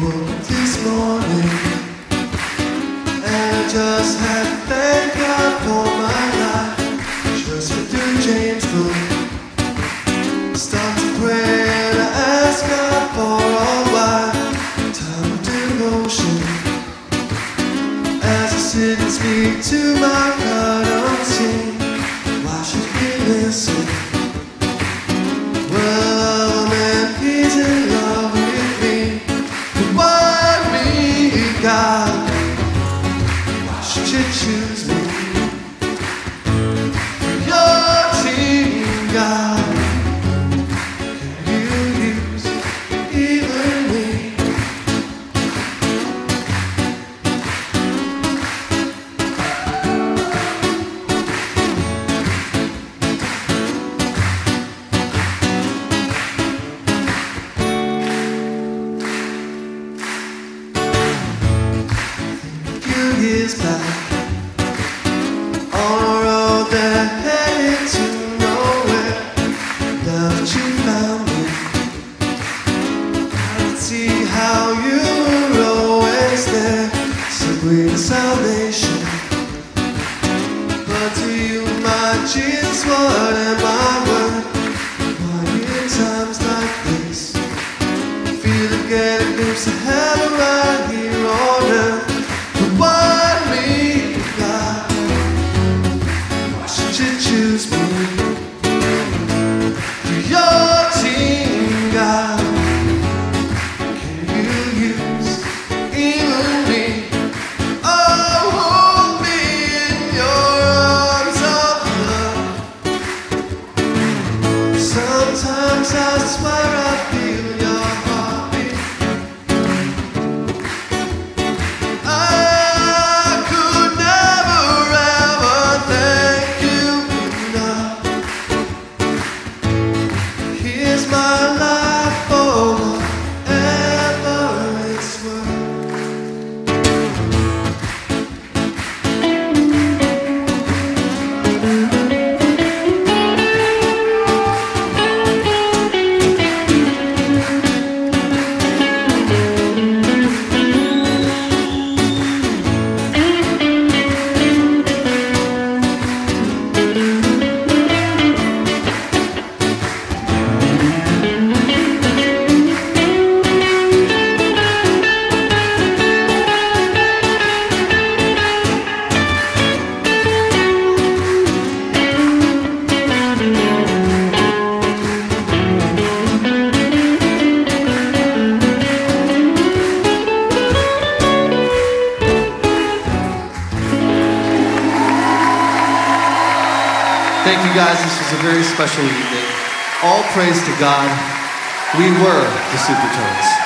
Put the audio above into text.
this morning and I just had to thank God for my life. Just went through James Book, start to pray and ask God for a while. Time of devotion as I sit and speak to my God unseen. Why should he listen? Years back on a road that headed to nowhere. Now you found me, I can see how you were always there. Simply salvation. But to you, my Jesus, Sometimes I swear I feel your heartbeat. I could never ever thank you enough. Here's my Thank you guys. This was a very special evening. All praise to God. We were the Supertones.